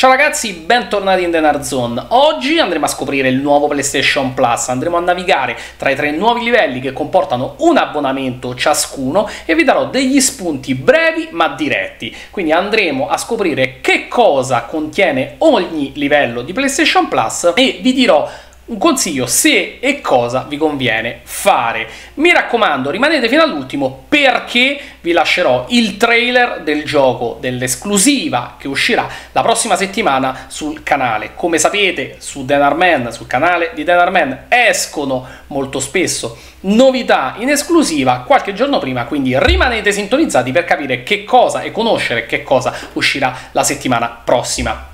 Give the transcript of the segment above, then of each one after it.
Ciao ragazzi, bentornati in The Zone. Oggi andremo a scoprire il nuovo PlayStation Plus, andremo a navigare tra i tre nuovi livelli che comportano un abbonamento ciascuno e vi darò degli spunti brevi ma diretti. Quindi andremo a scoprire che cosa contiene ogni livello di PlayStation Plus e vi dirò un consiglio se e cosa vi conviene fare. Mi raccomando, rimanete fino all'ultimo perché vi lascerò il trailer del gioco, dell'esclusiva che uscirà la prossima settimana sul canale. Come sapete, su Denarman, sul canale di Denarman, escono molto spesso novità in esclusiva qualche giorno prima, quindi rimanete sintonizzati per capire che cosa e conoscere che cosa uscirà la settimana prossima.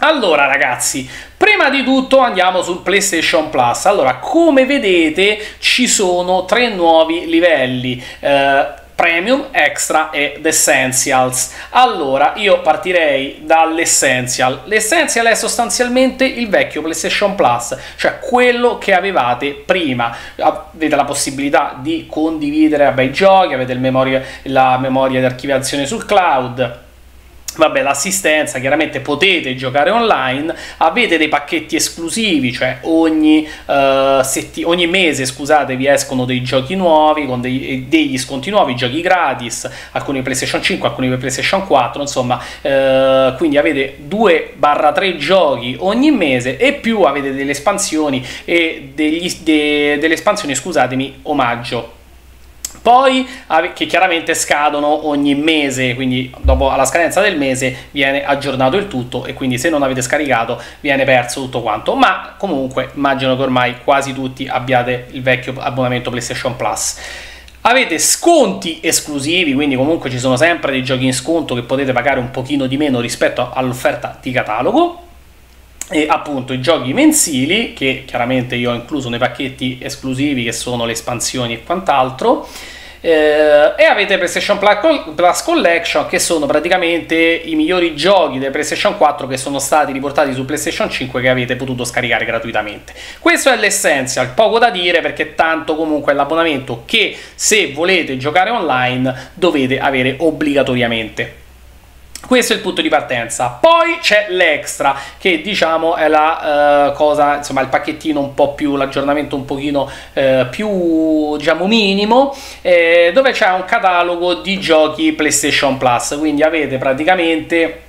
Allora ragazzi, prima di tutto andiamo sul PlayStation Plus. Allora, come vedete ci sono tre nuovi livelli. Eh, Premium, Extra ed Essentials. Allora, io partirei dall'Essential. L'Essential è sostanzialmente il vecchio PlayStation Plus, cioè quello che avevate prima. Avete la possibilità di condividere bei giochi, avete memoria, la memoria di archiviazione sul cloud, Vabbè, l'assistenza, chiaramente potete giocare online, avete dei pacchetti esclusivi, cioè ogni, uh, setti- ogni mese scusate, vi escono dei giochi nuovi con dei, degli sconti nuovi, giochi gratis, alcuni PlayStation 5, alcuni PlayStation 4, insomma, uh, quindi avete 2-3 giochi ogni mese e più avete delle espansioni e degli, de- delle espansioni, scusatemi, omaggio poi che chiaramente scadono ogni mese, quindi dopo la scadenza del mese viene aggiornato il tutto e quindi se non avete scaricato viene perso tutto quanto, ma comunque immagino che ormai quasi tutti abbiate il vecchio abbonamento PlayStation Plus. Avete sconti esclusivi, quindi comunque ci sono sempre dei giochi in sconto che potete pagare un pochino di meno rispetto all'offerta di catalogo e appunto i giochi mensili che chiaramente io ho incluso nei pacchetti esclusivi che sono le espansioni e quant'altro eh, e avete PlayStation Plus Collection che sono praticamente i migliori giochi del PlayStation 4 che sono stati riportati su PlayStation 5 che avete potuto scaricare gratuitamente. Questo è l'essential, poco da dire perché tanto comunque è l'abbonamento che se volete giocare online dovete avere obbligatoriamente. Questo è il punto di partenza. Poi c'è l'extra, che diciamo è la uh, cosa, insomma, il pacchettino un po' più, l'aggiornamento un pochino uh, più, diciamo, minimo, eh, dove c'è un catalogo di giochi PlayStation Plus. Quindi avete praticamente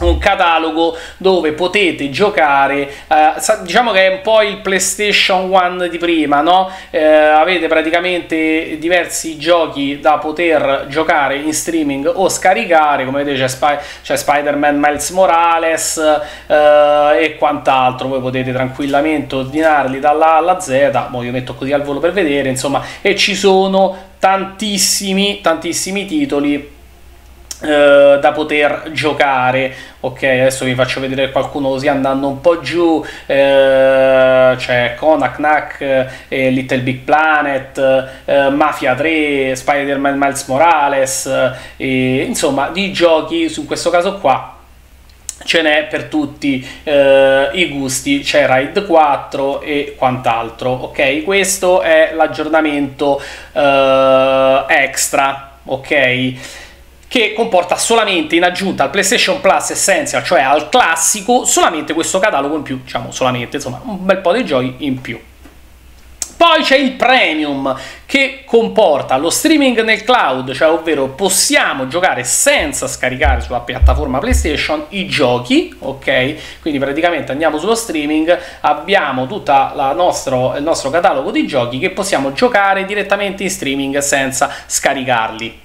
un catalogo dove potete giocare eh, diciamo che è un po' il PlayStation 1 di prima no? Eh, avete praticamente diversi giochi da poter giocare in streaming o scaricare come vedete c'è, Spy- c'è Spider-Man Miles Morales eh, e quant'altro voi potete tranquillamente ordinarli dalla A alla Z mo io metto così al volo per vedere insomma e ci sono tantissimi tantissimi titoli Uh, da poter giocare. Ok adesso vi faccio vedere qualcuno così andando un po' giù uh, c'è Konak Knack eh, Little Big Planet uh, Mafia 3 Spider-Man Miles Morales e, insomma di giochi su questo caso qua ce n'è per tutti i gusti c'è Ride 4 e quant'altro ok? Questo è l'aggiornamento extra ok che comporta solamente in aggiunta al PlayStation Plus Essential, cioè al classico, solamente questo catalogo in più, diciamo solamente, insomma, un bel po' di giochi in più. Poi c'è il premium che comporta lo streaming nel cloud, cioè ovvero possiamo giocare senza scaricare sulla piattaforma PlayStation i giochi, ok? Quindi praticamente andiamo sullo streaming, abbiamo tutto il nostro catalogo di giochi che possiamo giocare direttamente in streaming senza scaricarli.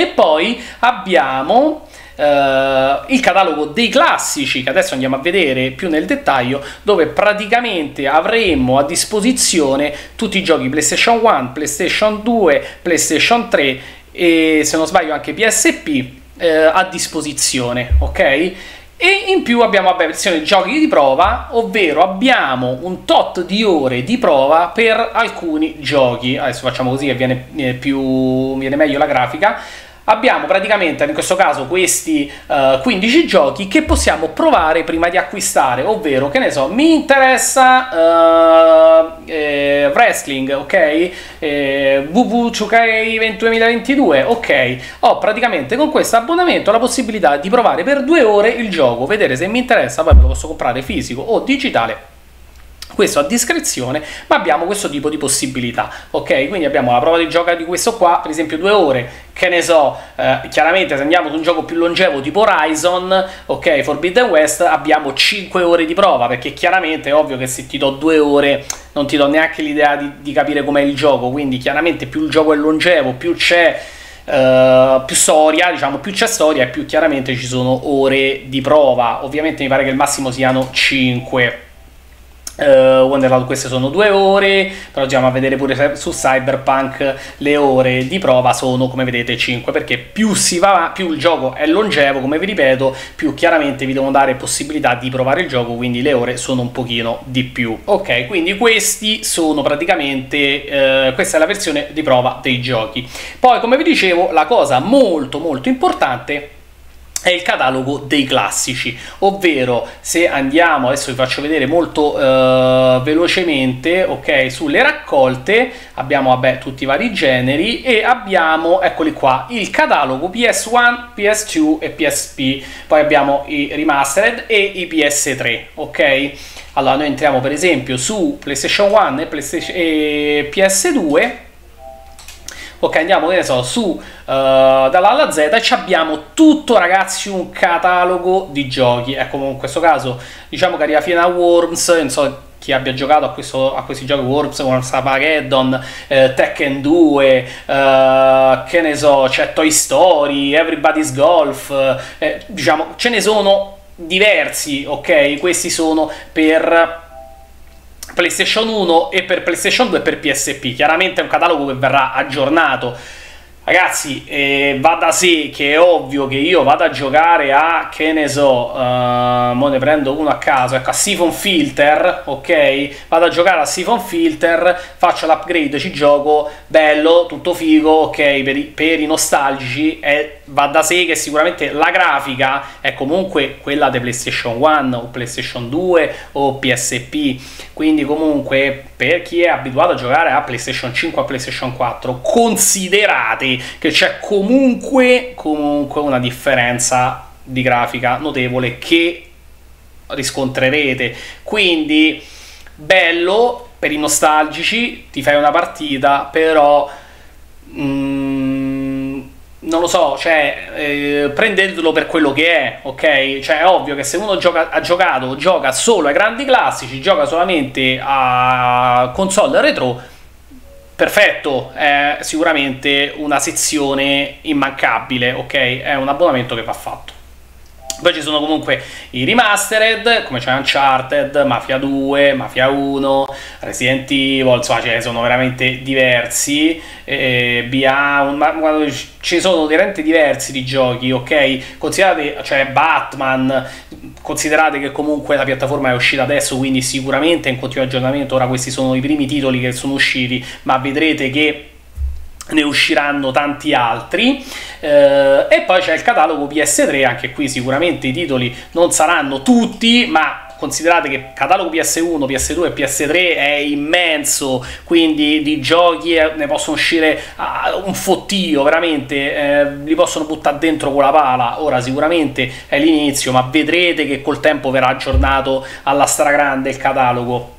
E poi abbiamo Uh, il catalogo dei classici che adesso andiamo a vedere più nel dettaglio dove praticamente avremo a disposizione tutti i giochi PlayStation 1, PlayStation 2, PlayStation 3 e se non sbaglio anche PSP uh, eh, a disposizione ok e in più abbiamo la versione giochi di prova, ovvero abbiamo un tot di ore di prova per alcuni giochi. Adesso facciamo così che viene, più, viene meglio la grafica abbiamo praticamente in questo caso questi uh, eh, 15 giochi che possiamo provare prima di acquistare, ovvero che ne so, mi interessa uh, eh, wrestling, ok? Eh, WW 2022, ok? Ho praticamente con questo abbonamento la possibilità di provare per due ore il gioco, vedere se mi interessa, poi lo posso comprare fisico o digitale questo a discrezione, ma abbiamo questo tipo di possibilità, ok? Quindi abbiamo la prova di gioco di questo qua, per esempio due ore, che ne so, eh, chiaramente se andiamo su un gioco più longevo tipo Horizon, ok, Forbidden West, abbiamo 5 ore di prova, perché chiaramente è ovvio che se ti do due ore non ti do neanche l'idea di, di capire com'è il gioco, quindi chiaramente più il gioco è longevo, più c'è... Uh, più storia, diciamo più c'è storia e più chiaramente ci sono ore di prova. Ovviamente mi pare che il massimo siano 5 Uh, Wonderland queste sono due ore, però andiamo a vedere pure su Cyberpunk le ore di prova sono come vedete 5 perché più si va, più il gioco è longevo come vi ripeto, più chiaramente vi devono dare possibilità di provare il gioco, quindi le ore sono un pochino di più. Ok, quindi questi sono praticamente, uh, questa è la versione di prova dei giochi. Poi come vi dicevo la cosa molto molto importante è il catalogo dei classici, ovvero se andiamo, adesso vi faccio vedere molto uh, velocemente, ok, sulle raccolte abbiamo vabbè tutti i vari generi e abbiamo, eccoli qua, il catalogo PS1, PS2 e PSP, poi abbiamo i remastered e i PS3, ok? Allora noi entriamo per esempio su PlayStation 1 e, PlayStation, e PS2 ok andiamo che ne so su uh, dalla alla Z e abbiamo tutto ragazzi un catalogo di giochi ecco in questo caso diciamo che arriva fino a Worms non so chi abbia giocato a, questo, a questi giochi Worms come Sapageddon, eh, Tekken 2, eh, che ne so, c'è Toy Story, Everybody's Golf, eh, diciamo ce ne sono diversi, ok? Questi sono per PlayStation 1 e per PlayStation 2 e per PSP. Chiaramente è un catalogo che verrà aggiornato Ragazzi, eh, va da sé che è ovvio che io vado a giocare a, che ne so, uh, mo ne prendo uno a caso, ecco, a Siphon Filter, ok? Vado a giocare a Siphon Filter, faccio l'upgrade, ci gioco, bello, tutto figo, ok? Per i, per i nostalgici è, va da sé che sicuramente la grafica è comunque quella di PlayStation 1 o PlayStation 2 o PSP, quindi comunque per chi è abituato a giocare a PlayStation 5 o PlayStation 4, considerate che c'è comunque, comunque una differenza di grafica notevole che riscontrerete. Quindi bello per i nostalgici, ti fai una partita, però mm, non lo so, cioè eh, prendetelo per quello che è, ok? Cioè è ovvio che se uno gioca, ha giocato, gioca solo ai grandi classici, gioca solamente a console retro perfetto, è sicuramente una sezione immancabile, ok? È un abbonamento che va fatto. Poi ci sono comunque i remastered, come c'è Uncharted, Mafia 2, Mafia 1, Resident Evil, insomma ce ne sono veramente diversi. Eh, Beyond, ma quando ci sono veramente diversi di giochi, ok? Considerate, cioè Batman, considerate che comunque la piattaforma è uscita adesso, quindi sicuramente è in continuo aggiornamento. Ora questi sono i primi titoli che sono usciti, ma vedrete che ne usciranno tanti altri eh, e poi c'è il catalogo PS3 anche qui sicuramente i titoli non saranno tutti ma considerate che il catalogo PS1, PS2 e PS3 è immenso, quindi di giochi eh, ne possono uscire uh, un fottio, veramente, eh, li possono buttare dentro con la pala. Ora sicuramente è l'inizio, ma vedrete che col tempo verrà aggiornato alla stragrande il catalogo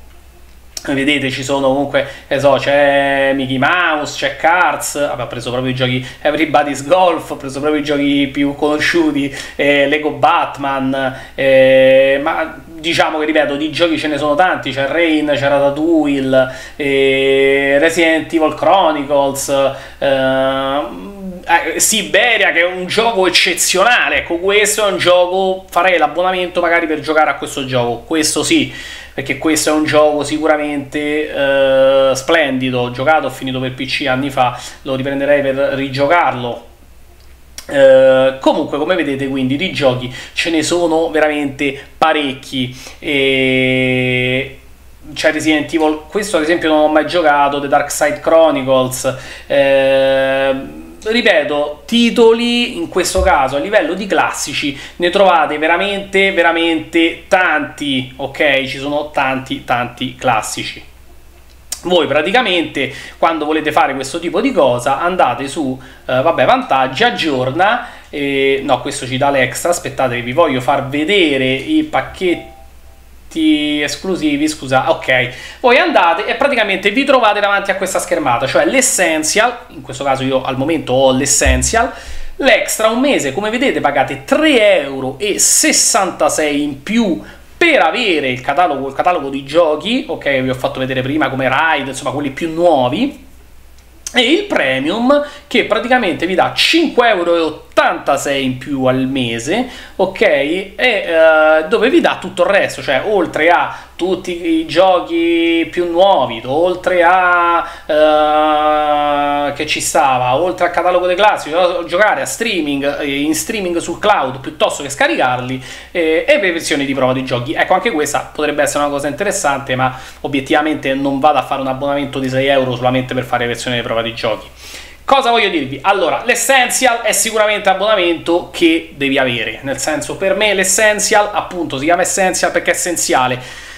vedete ci sono comunque so, c'è Mickey Mouse c'è Cars ho preso proprio i giochi Everybody's Golf ho preso proprio i giochi più conosciuti eh, Lego Batman eh, ma diciamo che ripeto di giochi ce ne sono tanti c'è Rain c'è Ratatouille eh, Resident Evil Chronicles eh, eh, Siberia che è un gioco eccezionale. Ecco questo è un gioco farei l'abbonamento magari per giocare a questo gioco. Questo sì perché questo è un gioco sicuramente eh, splendido, ho giocato, ho finito per PC anni fa, lo riprenderei per rigiocarlo. Eh, comunque come vedete quindi di giochi ce ne sono veramente parecchi e c'è Resident Evil questo ad esempio non ho mai giocato The Dark Side Chronicles eh, ripeto, titoli in questo caso a livello di classici ne trovate veramente, veramente tanti, ok? Ci sono tanti, tanti classici. Voi praticamente quando volete fare questo tipo di cosa andate su, eh, vabbè, vantaggi, aggiorna, eh, no, questo ci dà l'extra, aspettate vi voglio far vedere i pacchetti esclusivi, scusa, ok, voi andate e praticamente vi trovate davanti a questa schermata, cioè l'essential, in questo caso io al momento ho l'essential, l'extra un mese, come vedete pagate 3,66 euro in più per avere il catalogo, il catalogo di giochi, ok, vi ho fatto vedere prima come Ride, insomma quelli più nuovi, e il premium che praticamente vi dà 5,86 euro in più al mese, ok? E uh, dove vi dà tutto il resto, cioè oltre a tutti i giochi più nuovi, oltre a uh, che ci stava, oltre al catalogo dei classici, giocare a streaming, eh, in streaming sul cloud piuttosto che scaricarli eh, e versioni di prova di giochi. Ecco, anche questa potrebbe essere una cosa interessante, ma obiettivamente non vado a fare un abbonamento di 6 euro solamente per fare versioni di prova di giochi. Cosa voglio dirvi? Allora, l'essential è sicuramente abbonamento che devi avere, nel senso per me l'essential appunto si chiama essential perché è essenziale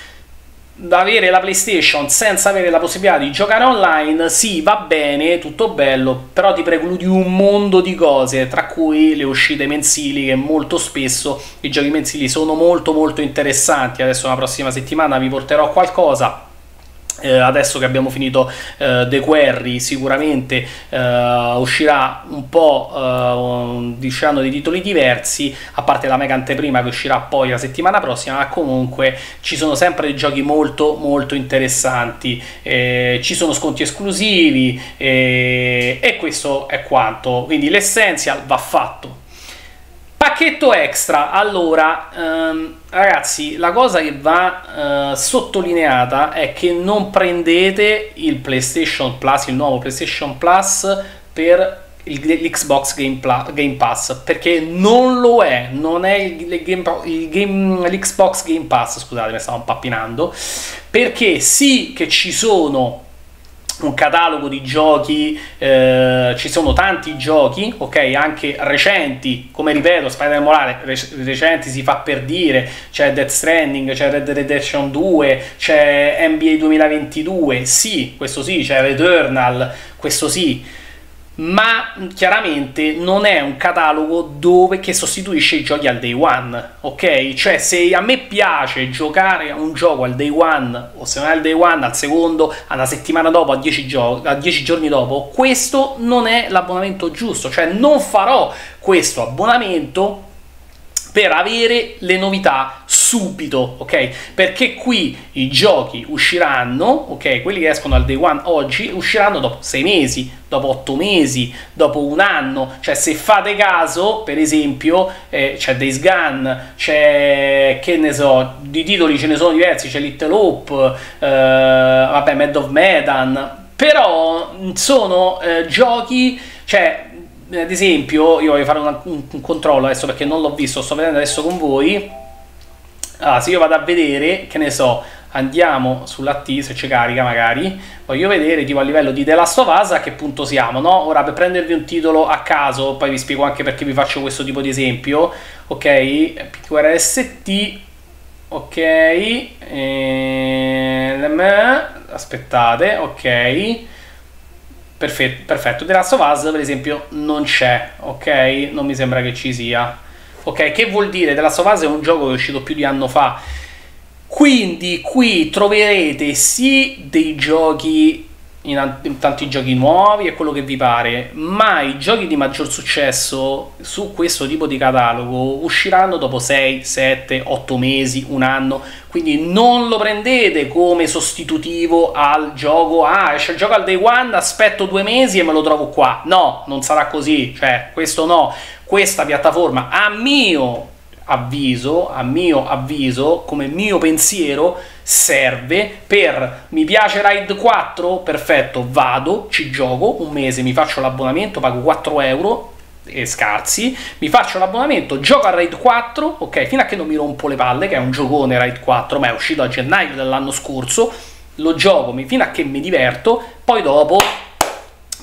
da avere la PlayStation senza avere la possibilità di giocare online, sì, va bene, tutto bello, però ti precludi un mondo di cose, tra cui le uscite mensili, che molto spesso i giochi mensili sono molto molto interessanti. Adesso la prossima settimana vi porterò qualcosa eh, adesso che abbiamo finito eh, The Quarry sicuramente eh, uscirà un po' eh, diciamo di titoli diversi a parte la mega anteprima che uscirà poi la settimana prossima ma comunque ci sono sempre dei giochi molto molto interessanti. Eh, ci sono sconti esclusivi eh, e questo è quanto. Quindi l'essential va fatto Pacchetto extra, allora ehm, ragazzi la cosa che va eh, sottolineata è che non prendete il PlayStation Plus, il nuovo PlayStation Plus per l'Xbox Game, Game, Pass perché non lo è, non è il, game, il game, l'Xbox Game Pass, scusate mi stavo impappinando, perché sì che ci sono un catalogo di giochi, eh, ci sono tanti giochi, ok, anche recenti, come ripeto, Spider-Man Morale, recenti si fa per dire, c'è Death Stranding, c'è Red Dead Redemption 2, c'è NBA 2022, sì, questo sì, c'è Returnal, questo sì, ma chiaramente non è un catalogo dove che sostituisce i giochi al day one, ok? Cioè se a me piace giocare a un gioco al day one, o se non è al day one, al secondo, alla settimana dopo, a 10, gio- a 10 giorni dopo, questo non è l'abbonamento giusto, cioè non farò questo abbonamento per avere le novità subito, ok? Perché qui i giochi usciranno, ok? Quelli che escono al day one oggi usciranno dopo sei mesi, dopo otto mesi, dopo un anno. Cioè, se fate caso, per esempio, eh, c'è Days Gone, c'è che ne so, di titoli ce ne sono diversi, c'è Little Hope, eh, vabbè, Mad of Medan, però sono eh, giochi, cioè ad esempio, io voglio fare una, un, un, controllo adesso perché non l'ho visto, sto vedendo adesso con voi. Allora, se io vado a vedere, che ne so, andiamo sulla T, se ci carica magari, voglio vedere tipo a livello di The Last of Us a che punto siamo, no? Ora per prendervi un titolo a caso, poi vi spiego anche perché vi faccio questo tipo di esempio, ok? PQRST, ok, e... aspettate, ok Perfetto, perfetto. The Last of Us, per esempio, non c'è, ok? Non mi sembra che ci sia. Ok, che vuol dire? The Last of Us è un gioco che è uscito più di anno fa. Quindi qui troverete sì dei giochi in, tanti giochi nuovi e quello che vi pare, ma i giochi di maggior successo su questo tipo di catalogo usciranno dopo 6, 7, 8 mesi, un anno, quindi non lo prendete come sostitutivo al gioco, ah esce il gioco al day one, aspetto due mesi e me lo trovo qua, no, non sarà così, cioè questo no, questa piattaforma a mio avviso, a mio avviso, come mio pensiero, serve per mi piace Ride 4, perfetto, vado, ci gioco, un mese mi faccio l'abbonamento, pago 4 euro e scarsi, mi faccio l'abbonamento, gioco a Raid 4, ok, fino a che non mi rompo le palle, che è un giocone Raid 4, ma è uscito a gennaio dell'anno scorso, lo gioco fino a che mi diverto, poi dopo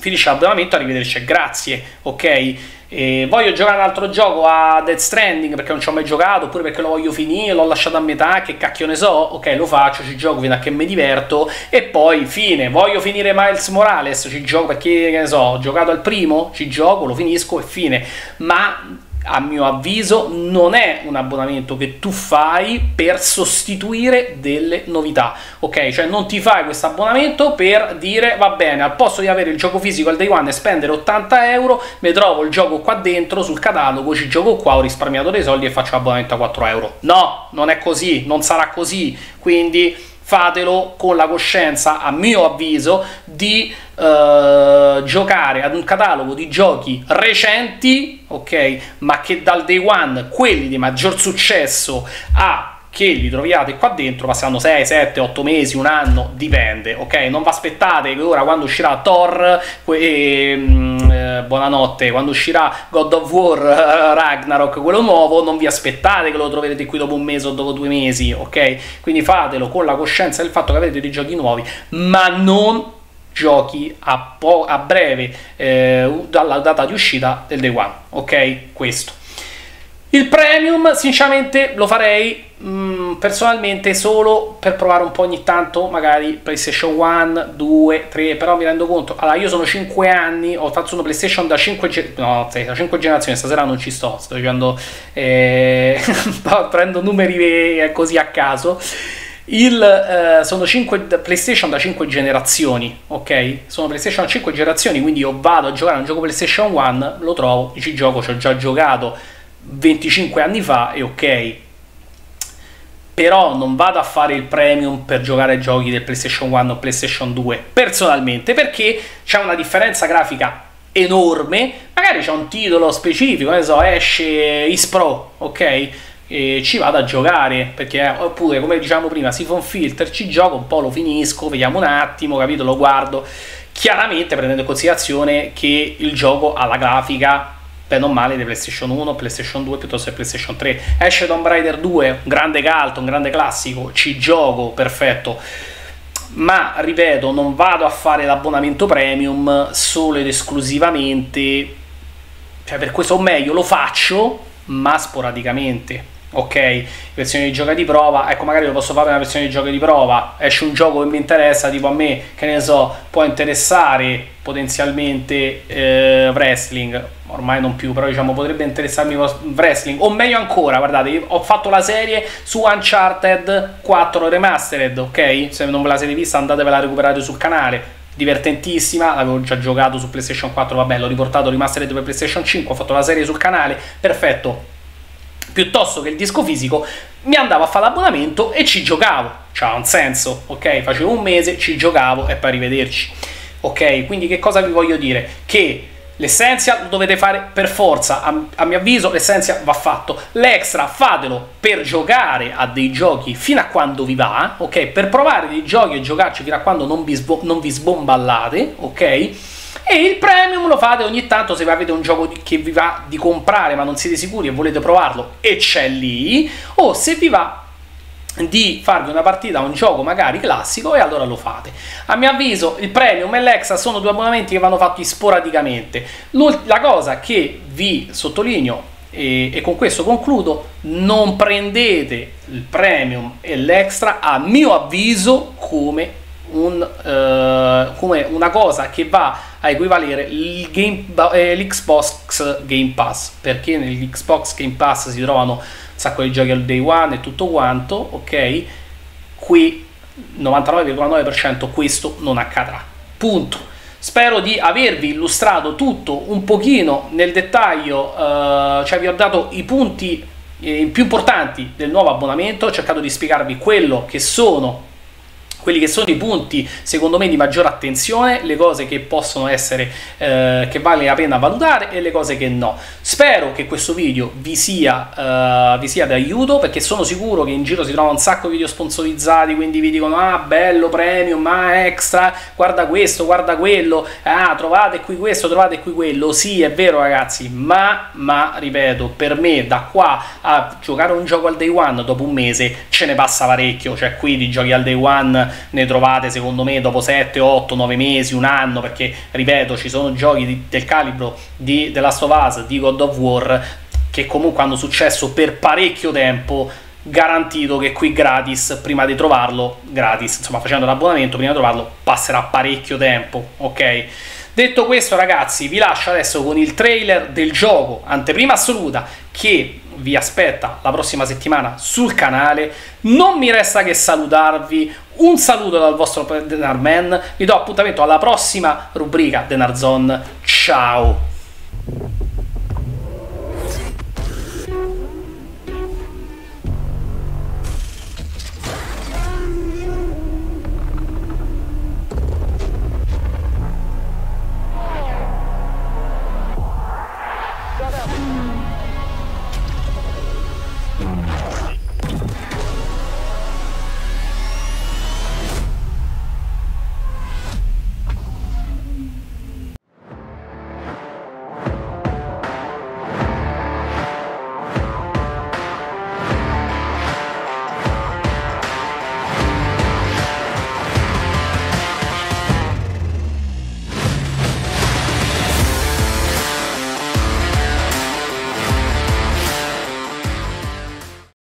finisce l'abbonamento, arrivederci grazie, ok? E voglio giocare un altro gioco a Dead Stranding perché non ci ho mai giocato, oppure perché lo voglio finire, l'ho lasciato a metà, che cacchio ne so, ok, lo faccio, ci gioco fino a che mi diverto e poi fine. Voglio finire Miles Morales, ci gioco perché, che ne so, ho giocato al primo, ci gioco, lo finisco e fine. Ma a mio avviso non è un abbonamento che tu fai per sostituire delle novità ok? Cioè non ti fai questo abbonamento per dire va bene al posto di avere il gioco fisico al day one e spendere 80 euro mi trovo il gioco qua dentro sul catalogo ci gioco qua ho risparmiato dei soldi e faccio l'abbonamento a 4 euro. No non è così non sarà così. Quindi fatelo con la coscienza, a mio avviso, di uh, giocare ad un catalogo di giochi recenti, ok, ma che dal day one, quelli di maggior successo a che li troviate qua dentro passano 6, 7, 8 mesi, un anno, dipende, ok? Non vi aspettate che ora quando uscirà Thor, e, mm, eh, buonanotte, quando uscirà God of War eh, Ragnarok, quello nuovo, non vi aspettate che lo troverete qui dopo un mese o dopo due mesi, ok? Quindi fatelo con la coscienza del fatto che avete dei giochi nuovi, ma non giochi a, a breve eh, dalla data di uscita del day one, ok? Questo. Il premium, sinceramente, lo farei mh, mm, personalmente solo per provare un po' ogni tanto, magari PlayStation 1, 2, 3, però mi rendo conto, allora io sono 5 anni, ho fatto una PlayStation da 5, no, da 5 generazioni, stasera non ci sto, sto dicendo, eh, prendo numeri eh, così a caso. Il, eh, sono 5 PlayStation da 5 generazioni, ok? Sono PlayStation da 5 generazioni, quindi io vado a giocare a un gioco PlayStation 1, lo trovo, ci gioco, ci ho già giocato 25 anni fa e ok. Però non vado a fare il premium per giocare ai giochi del PlayStation 1 o PlayStation 2 personalmente perché c'è una differenza grafica enorme. Magari c'è un titolo specifico, ne so, esce Is Pro, ok? E ci vado a giocare perché oppure come diciamo prima Siphon Filter ci gioco un po' lo finisco vediamo un attimo capito lo guardo chiaramente prendendo in considerazione che il gioco ha la grafica bene o male di PlayStation 1, PlayStation 2 piuttosto che PlayStation 3. Esce Tomb Raider 2, un grande caldo, un grande classico, ci gioco, perfetto. Ma ripeto, non vado a fare l'abbonamento premium solo ed esclusivamente, cioè per questo o meglio lo faccio, ma sporadicamente ok, versione di gioco di prova, ecco magari lo posso fare una versione di gioco di prova, esce un gioco che mi interessa, tipo a me, che ne so, può interessare potenzialmente eh, wrestling, ormai non più, però diciamo potrebbe interessarmi wrestling, o meglio ancora, guardate, ho fatto la serie su Uncharted 4 Remastered, ok? Se non ve la siete vista andatevela a recuperare sul canale, divertentissima, l'avevo già giocato su PlayStation 4, vabbè l'ho riportato Remastered per PlayStation 5, ho fatto la serie sul canale, perfetto, piuttosto che il disco fisico, mi andavo a fare l'abbonamento e ci giocavo. C'ha un senso, ok? Facevo un mese, ci giocavo e poi arrivederci. Ok? Quindi che cosa vi voglio dire? Che L'essenzial lo dovete fare per forza, a, a mio avviso l'essenzial va fatto. L'extra fatelo per giocare a dei giochi fino a quando vi va, ok? Per provare dei giochi e giocarci fino a quando non vi, non vi sbomballate, ok? E il premium lo fate ogni tanto se avete un gioco che vi va di comprare ma non siete sicuri e volete provarlo e c'è lì, o se vi va di farvi una partita a un gioco magari classico e allora lo fate. A mio avviso il premium e l'extra sono due abbonamenti che vanno fatti sporadicamente. La cosa che vi sottolineo e, e, con questo concludo, non prendete il premium e l'extra a mio avviso come un, uh, come una cosa che va a equivalere eh, l'Xbox Game Pass, perché nell'Xbox Game Pass si trovano un sacco di giochi al day one e tutto quanto, ok? Qui 99,9% questo non accadrà. Punto. Spero di avervi illustrato tutto un pochino nel dettaglio, uh, cioè vi ho dato i punti eh, più importanti del nuovo abbonamento, ho cercato di spiegarvi quello che sono quelli che sono i punti secondo me di maggiore attenzione, le cose che possono essere, eh, che vale la pena valutare e le cose che no. Spero che questo video vi sia, vi sia d'aiuto perché sono sicuro che in giro si trova un sacco di video sponsorizzati, quindi vi dicono ah bello, premium, ah extra, guarda questo, guarda quello, ah trovate qui questo, trovate qui quello, sì è vero ragazzi, ma, ma ripeto, per me da qua a giocare un gioco al day one dopo un mese ce ne passa parecchio, cioè qui di giochi al day one ne trovate secondo me dopo 7, 8, 9 mesi, un anno, perché ripeto, ci sono giochi di, del calibro di The Last of Us, di God of War, che comunque hanno successo per parecchio tempo garantito che qui gratis, prima di trovarlo, gratis, insomma facendo l'abbonamento, prima di trovarlo passerà parecchio tempo, ok? Detto questo ragazzi, vi lascio adesso con il trailer del gioco, anteprima assoluta, che vi aspetta la prossima settimana sul canale. Non mi resta che salutarvi, un saluto dal vostro Denarman, vi do appuntamento alla prossima rubrica Denarzone, ciao!